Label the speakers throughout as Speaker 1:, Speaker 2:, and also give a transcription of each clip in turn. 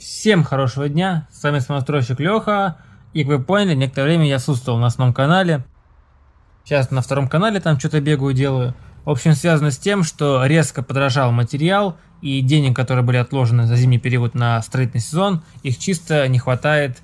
Speaker 1: Всем хорошего дня, с вами самостройщик Леха, и как вы поняли, некоторое время я отсутствовал на основном канале. Сейчас на втором канале там что-то бегаю, делаю. В общем, связано с тем, что резко подорожал материал, и денег, которые были отложены за зимний период на строительный сезон, их чисто не хватает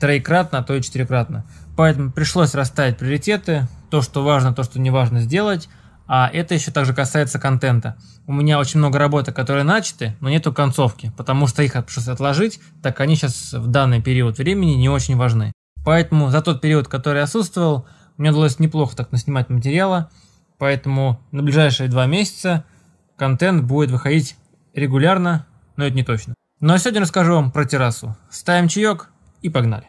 Speaker 1: троекратно, а то и четырехкратно. Поэтому пришлось расставить приоритеты, то, что важно, то, что не важно сделать, а это еще также касается контента. У меня очень много работы, которые начаты, но нету концовки, потому что их пришлось отложить, так они сейчас в данный период времени не очень важны. Поэтому за тот период, который отсутствовал, мне удалось неплохо так наснимать материала, поэтому на ближайшие два месяца контент будет выходить регулярно, но это не точно. Ну а сегодня расскажу вам про террасу. Ставим чаек и погнали.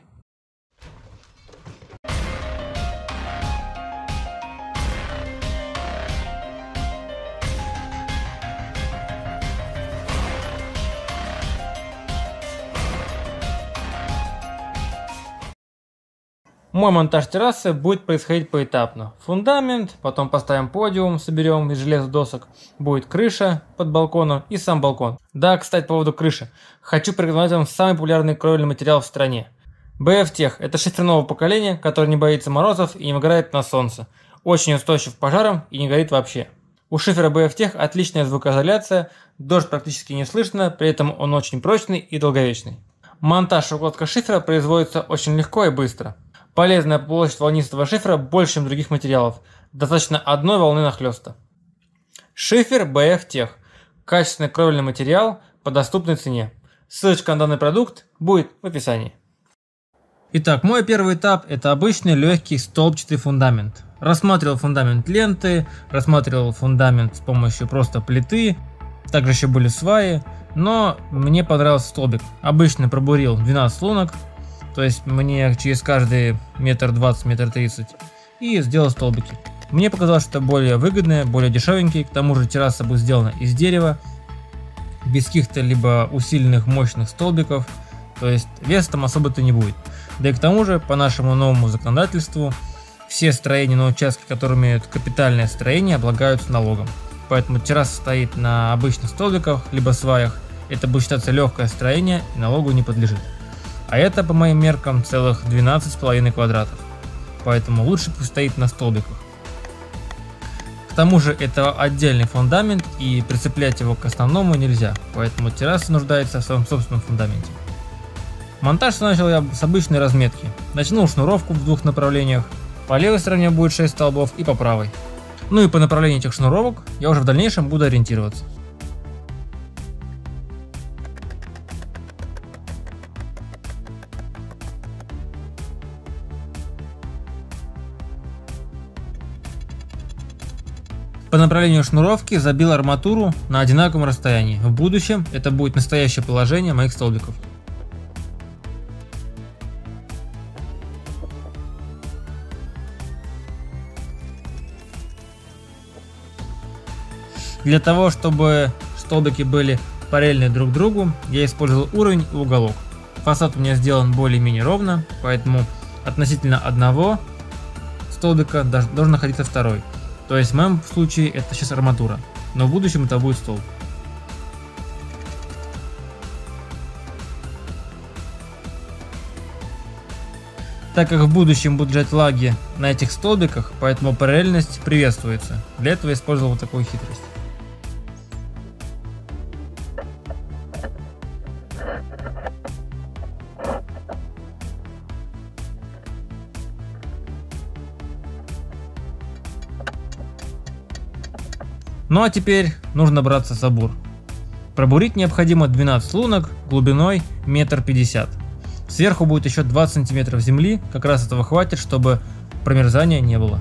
Speaker 1: Мой монтаж террасы будет происходить поэтапно. Фундамент, потом поставим подиум, соберем из железодосок. Будет крыша под балконом и сам балкон. Да, кстати, по поводу крыши. Хочу порекомендовать вам самый популярный кровельный материал в стране. BF Tech – это шифер нового поколения, который не боится морозов и не выгорает на солнце. Очень устойчив к пожарам и не горит вообще. У шифера BF Tech отличная звукоизоляция, дождь практически не слышно, при этом он очень прочный и долговечный. Монтаж и укладка шифера производится очень легко и быстро. Полезная площадь волнистого шифера больше, чем других материалов. Достаточно одной волны нахлеста. Шифер BF Tech. Качественный кровельный материал по доступной цене. Ссылочка на данный продукт будет в описании. Итак, мой первый этап – это обычный легкий столбчатый фундамент. Рассматривал фундамент ленты, рассматривал фундамент с помощью просто плиты, также еще были сваи, но мне понравился столбик. Обычно пробурил 12 лунок, то есть мне через каждый метр двадцать, метр тридцать, и сделал столбики. Мне показалось, что это более выгодное, более дешевенький, к тому же терраса будет сделана из дерева, без каких-то либо усиленных мощных столбиков, то есть вес там особо-то не будет. Да и к тому же, по нашему новому законодательству, все строения на участке, которые имеют капитальное строение, облагаются налогом. Поэтому терраса стоит на обычных столбиках, либо сваях, это будет считаться легкое строение и налогу не подлежит. А это, по моим меркам, целых 12,5 квадратов. Поэтому лучше пусть стоит на столбиках. К тому же это отдельный фундамент и прицеплять его к основному нельзя, поэтому терраса нуждается в своем собственном фундаменте. Монтаж начал я с обычной разметки. Начнул шнуровку в двух направлениях. По левой стороне будет 6 столбов и по правой. Ну и по направлению этих шнуровок я уже в дальнейшем буду ориентироваться. По направлению шнуровки забил арматуру на одинаковом расстоянии. В будущем это будет настоящее положение моих столбиков. Для того, чтобы столбики были параллельны друг другу, я использовал уровень и уголок. Фасад у меня сделан более-менее ровно, поэтому относительно одного столбика должен находиться второй. То есть в моем случае это сейчас арматура, но в будущем это будет стол. Так как в будущем будут лежать лаги на этих столбиках, поэтому параллельность приветствуется. Для этого я использовал вот такую хитрость. Ну а теперь нужно браться за бур. Пробурить необходимо 12 лунок глубиной метр пятьдесят. Сверху будет еще 20 сантиметров земли, как раз этого хватит, чтобы промерзания не было.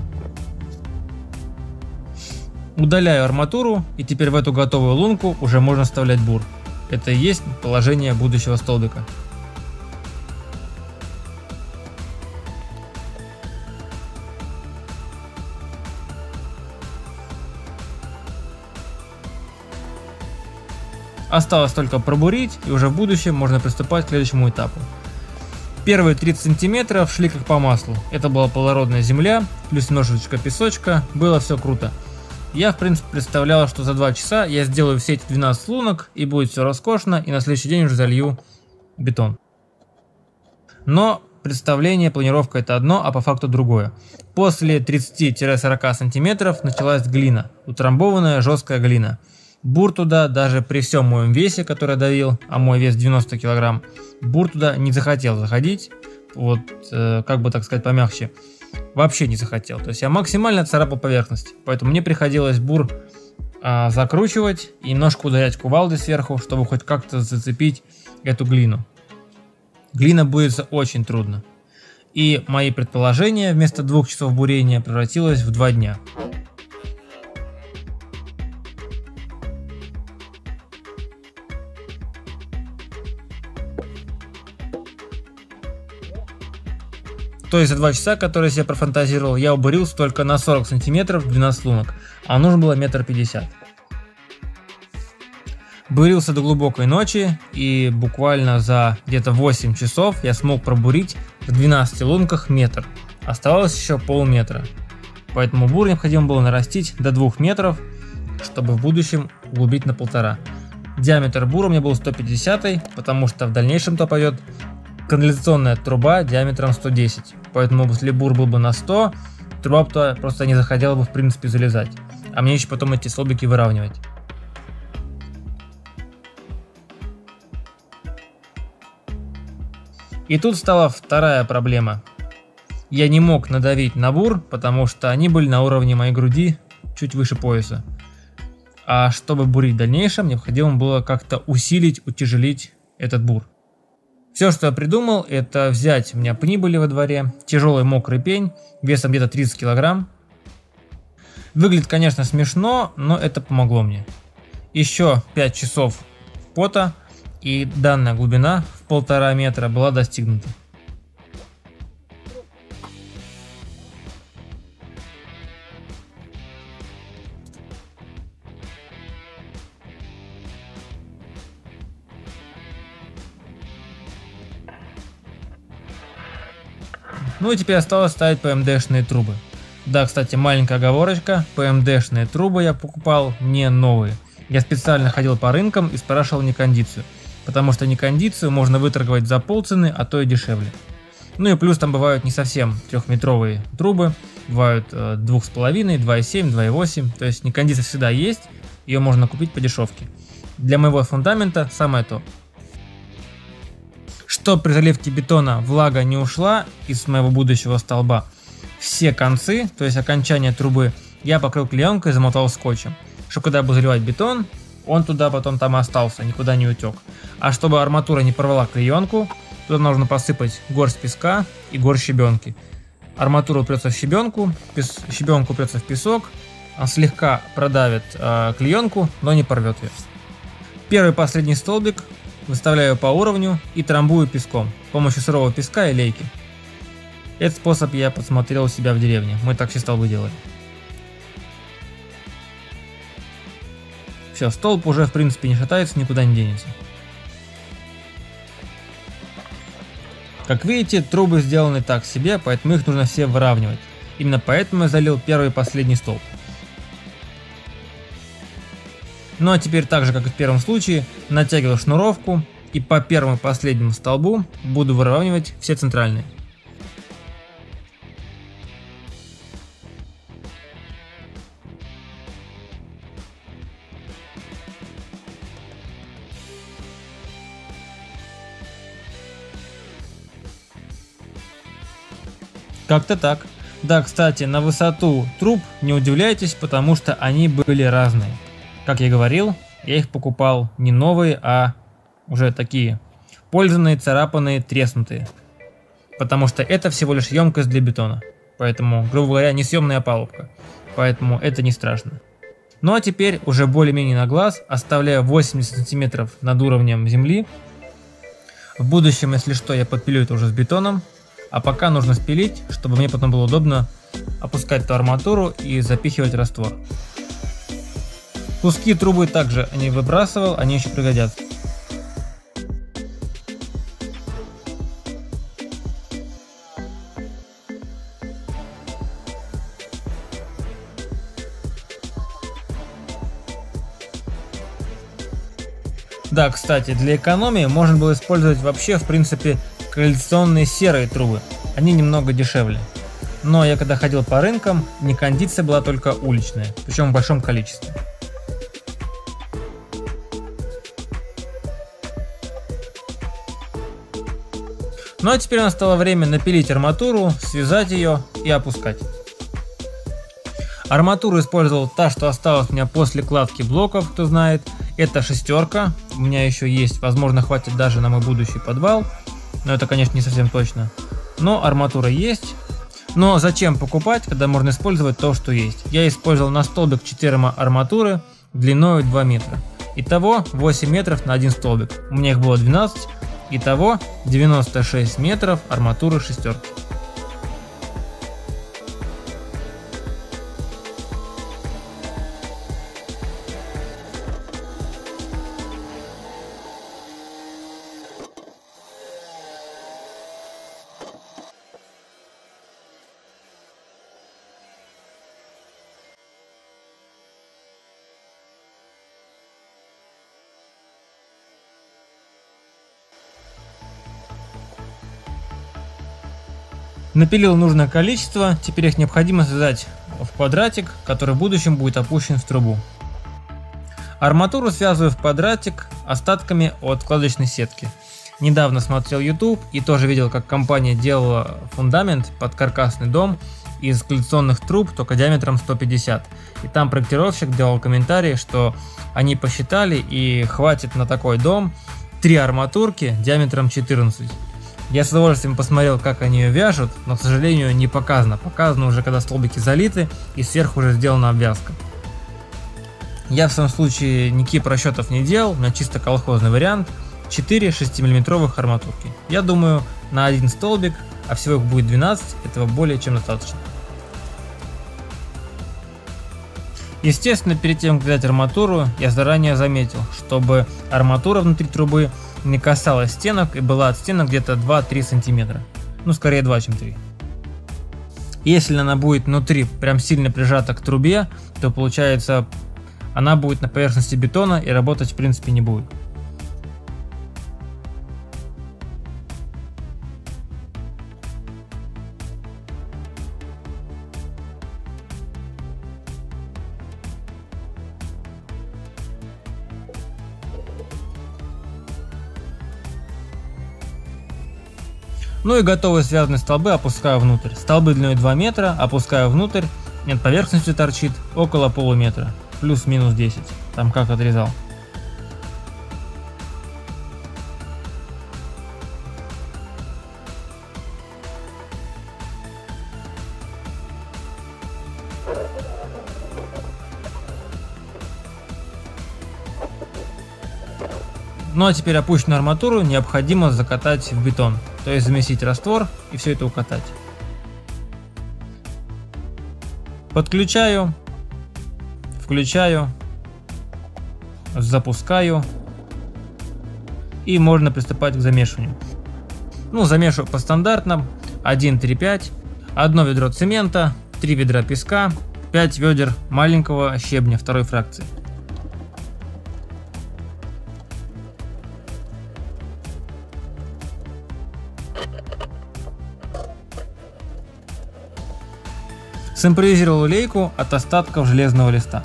Speaker 1: Удаляю арматуру и теперь в эту готовую лунку уже можно вставлять бур. Это и есть положение будущего столбика. Осталось только пробурить, и уже в будущем можно приступать к следующему этапу. Первые 30 сантиметров шли как по маслу. Это была полородная земля, плюс немножечко песочка, было все круто. Я, в принципе, представлял, что за 2 часа я сделаю все эти 12 лунок, и будет все роскошно, и на следующий день уже залью бетон. Но представление, планировка это одно, а по факту другое. После 30-40 сантиметров началась глина, утрамбованная жесткая глина. Бур туда, даже при всем моем весе, который давил, а мой вес 90 килограмм, бур туда не захотел заходить, вот, э, как бы так сказать, помягче, вообще не захотел. То есть я максимально царапал поверхность, поэтому мне приходилось бур э, закручивать и немножко ударять кувалдой сверху, чтобы хоть как-то зацепить эту глину. Глина будет очень трудно. И мои предположения вместо двух часов бурения превратилось в два дня. То есть за 2 часа, которые я себе профантазировал, я убурился только на 40 сантиметров 12 лунок, а нужно было метр пятьдесят. Бурился до глубокой ночи и буквально за где-то 8 часов я смог пробурить в 12 лунках метр. Оставалось еще полметра. Поэтому бур необходимо было нарастить до 2 метров, чтобы в будущем углубить на полтора. Диаметр бура у меня был 150, потому что в дальнейшем то пойдет канализационная труба диаметром 110. Поэтому если бур был бы на 100, труба -то просто не захотела бы в принципе залезать. А мне еще потом эти столбики выравнивать. И тут стала вторая проблема. Я не мог надавить на бур, потому что они были на уровне моей груди, чуть выше пояса. А чтобы бурить в дальнейшем, необходимо было как-то усилить, утяжелить этот бур. Все, что я придумал, это взять, у меня пни были во дворе, тяжелый мокрый пень, весом где-то 30 килограмм. Выглядит, конечно, смешно, но это помогло мне. Еще 5 часов пота, и данная глубина в полтора метра была достигнута. Ну и теперь осталось ставить PMD-шные трубы. Да, кстати, маленькая оговорочка, PMD-шные трубы я покупал не новые. Я специально ходил по рынкам и спрашивал не кондицию, потому что не кондицию можно выторговать за полцены, а то и дешевле. Ну и плюс там бывают не совсем трехметровые трубы, бывают 2,5, 2,7, 2,8, то есть не кондиция всегда есть, ее можно купить по дешевке. Для моего фундамента самое то. Что при заливке бетона влага не ушла из моего будущего столба, все концы, то есть окончание трубы, я покрыл клеенкой и замотал скотчем. Чтобы когда буду заливать бетон, он туда потом там остался, никуда не утек. А чтобы арматура не порвала клеенку, туда нужно посыпать горсть песка и горсть щебенки. Арматура упрется в щебенку, пес, щебенку упрется в песок, слегка продавит э, клеенку, но не порвет ее. Первый и последний столбик выставляю по уровню и трамбую песком с помощью сырого песка и лейки. Этот способ я подсмотрел у себя в деревне, мы так все столбы делали. Все, столб уже в принципе не шатается, никуда не денется. Как видите, трубы сделаны так себе, поэтому их нужно все выравнивать. Именно поэтому я залил первый и последний столб. Ну а теперь так же, как и в первом случае, натягиваю шнуровку и по первому и последнему столбу буду выравнивать все центральные. Как-то так. Да, кстати, на высоту труб не удивляйтесь, потому что они были разные. Как я говорил, я их покупал не новые, а уже такие пользанные, царапанные, треснутые. Потому что это всего лишь емкость для бетона. Поэтому, грубо говоря, несъемная палубка. Поэтому это не страшно. Ну а теперь уже более-менее на глаз, оставляя 80 сантиметров над уровнем земли. В будущем, если что, я подпилю это уже с бетоном. А пока нужно спилить, чтобы мне потом было удобно опускать эту арматуру и запихивать раствор. Куски трубы также не выбрасывал, они еще пригодятся. Да, кстати, для экономии можно было использовать вообще, в принципе, коллекционные серые трубы. Они немного дешевле. Но я когда ходил по рынкам, не кондиция была только уличная, причем в большом количестве. Ну а теперь настало время напилить арматуру, связать ее и опускать. Арматуру использовал та, что осталась у меня после кладки блоков, кто знает. Это шестерка, у меня еще есть, возможно хватит даже на мой будущий подвал. Но это конечно не совсем точно. Но арматура есть. Но зачем покупать, когда можно использовать то, что есть? Я использовал на столбик 4 арматуры длиной 2 метра. Итого 8 метров на один столбик. У меня их было 12. Итого 96 метров арматуры шестерки. Напилил нужное количество, теперь их необходимо связать в квадратик, который в будущем будет опущен в трубу. Арматуру связываю в квадратик остатками от вкладочной сетки. Недавно смотрел YouTube и тоже видел, как компания делала фундамент под каркасный дом из коллекционных труб, только диаметром 150. И там проектировщик делал комментарий, что они посчитали и хватит на такой дом 3 арматурки диаметром 14. Я с удовольствием посмотрел, как они ее вяжут, но, к сожалению, не показано. Показано уже, когда столбики залиты и сверху уже сделана обвязка. Я в своем случае никаких расчетов не делал, у меня чисто колхозный вариант. 4 6 миллиметровых арматурки. Я думаю, на один столбик, а всего их будет 12, этого более чем достаточно. Естественно, перед тем, как дать арматуру, я заранее заметил, чтобы арматура внутри трубы не касалась стенок и была от стенок где-то 2-3 сантиметра. Ну, скорее 2, чем 3. Если она будет внутри прям сильно прижата к трубе, то получается она будет на поверхности бетона и работать в принципе не будет. Ну и готовые связанные столбы опускаю внутрь. Столбы длиной 2 метра опускаю внутрь, нет поверхности торчит около полуметра, плюс-минус 10, там как отрезал. Ну а теперь опущенную арматуру необходимо закатать в бетон, то есть замесить раствор и все это укатать. Подключаю, включаю, запускаю и можно приступать к замешиванию. Ну, замешиваю по стандартным 1, 3, 5, одно ведро цемента, 3 ведра песка, 5 ведер маленького щебня второй фракции. Симпровизировал лейку от остатков железного листа.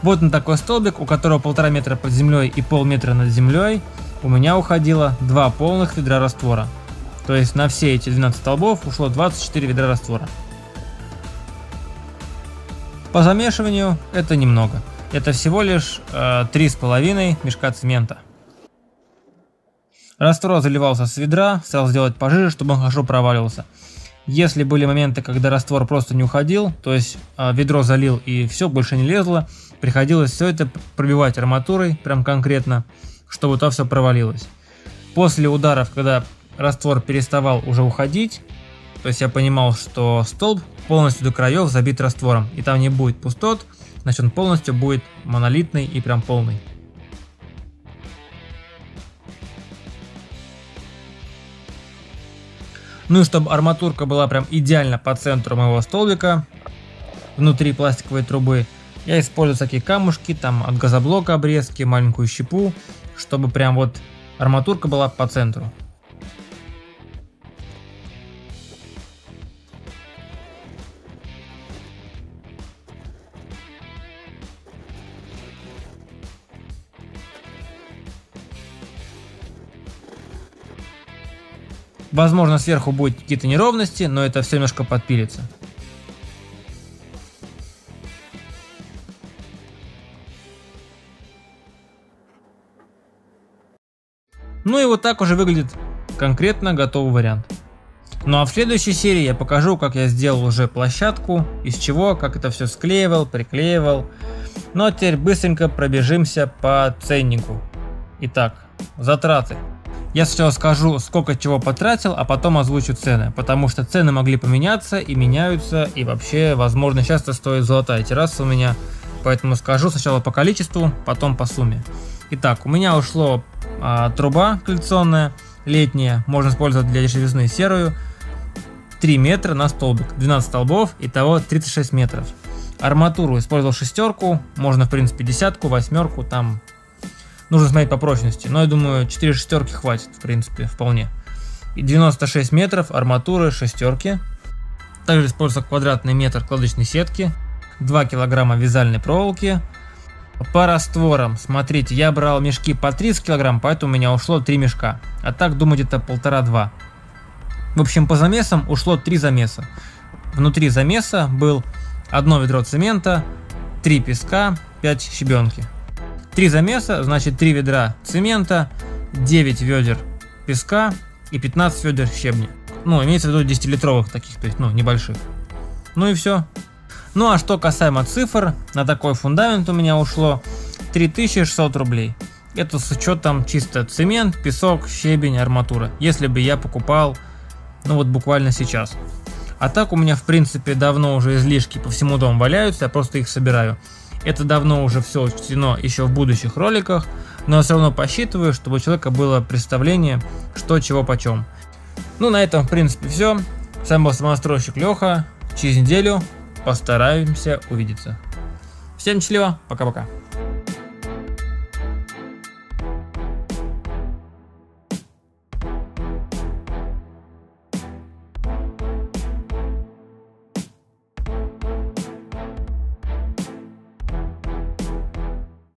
Speaker 1: Вот на такой столбик, у которого полтора метра под землей и полметра над землей, у меня уходило два полных ведра раствора. То есть на все эти 12 столбов ушло 24 ведра раствора. По замешиванию это немного. Это всего лишь э, 3,5 мешка цемента. Раствор заливался с ведра, стал сделать пожиже, чтобы он хорошо проваливался. Если были моменты, когда раствор просто не уходил, то есть э, ведро залил и все, больше не лезло, приходилось все это пробивать арматурой, прям конкретно, чтобы то все провалилось. После ударов, когда раствор переставал уже уходить, то есть я понимал, что столб полностью до краев забит раствором, и там не будет пустот, значит он полностью будет монолитный и прям полный. Ну и чтобы арматурка была прям идеально по центру моего столбика, внутри пластиковой трубы, я использую всякие камушки, там от газоблока обрезки, маленькую щепу, чтобы прям вот арматурка была по центру. Возможно, сверху будет какие-то неровности, но это все немножко подпилится. Ну и вот так уже выглядит конкретно готовый вариант. Ну а в следующей серии я покажу, как я сделал уже площадку, из чего, как это все склеивал, приклеивал. Ну а теперь быстренько пробежимся по ценнику. Итак, затраты. Я сначала скажу, сколько чего потратил, а потом озвучу цены, потому что цены могли поменяться и меняются, и вообще, возможно, сейчас это стоит золотая терраса у меня, поэтому скажу сначала по количеству, потом по сумме. Итак, у меня ушло а, труба коллекционная, летняя, можно использовать для дешевизны серую, 3 метра на столбик, 12 столбов, итого 36 метров. Арматуру использовал шестерку, можно в принципе десятку, восьмерку, там Нужно смотреть по прочности. Но я думаю, 4 шестерки хватит, в принципе, вполне. И 96 метров арматуры шестерки. Также используется квадратный метр кладочной сетки. 2 килограмма вязальной проволоки. По растворам, смотрите, я брал мешки по 30 килограмм, поэтому у меня ушло 3 мешка. А так, думаю, где-то полтора-два. В общем, по замесам ушло 3 замеса. Внутри замеса был одно ведро цемента, 3 песка, 5 щебенки. 3 замеса, значит 3 ведра цемента, 9 ведер песка и 15 ведер щебня. Ну, имеется в виду 10-литровых таких, то есть, ну, небольших. Ну и все. Ну а что касаемо цифр, на такой фундамент у меня ушло 3600 рублей. Это с учетом чисто цемент, песок, щебень, арматура. Если бы я покупал, ну вот буквально сейчас. А так у меня в принципе давно уже излишки по всему дому валяются, я просто их собираю. Это давно уже все учтено еще в будущих роликах, но все равно посчитываю, чтобы у человека было представление, что чего почем. Ну, на этом, в принципе, все. С вами был самостройщик Леха. Через неделю постараемся увидеться. Всем счастливо, пока-пока.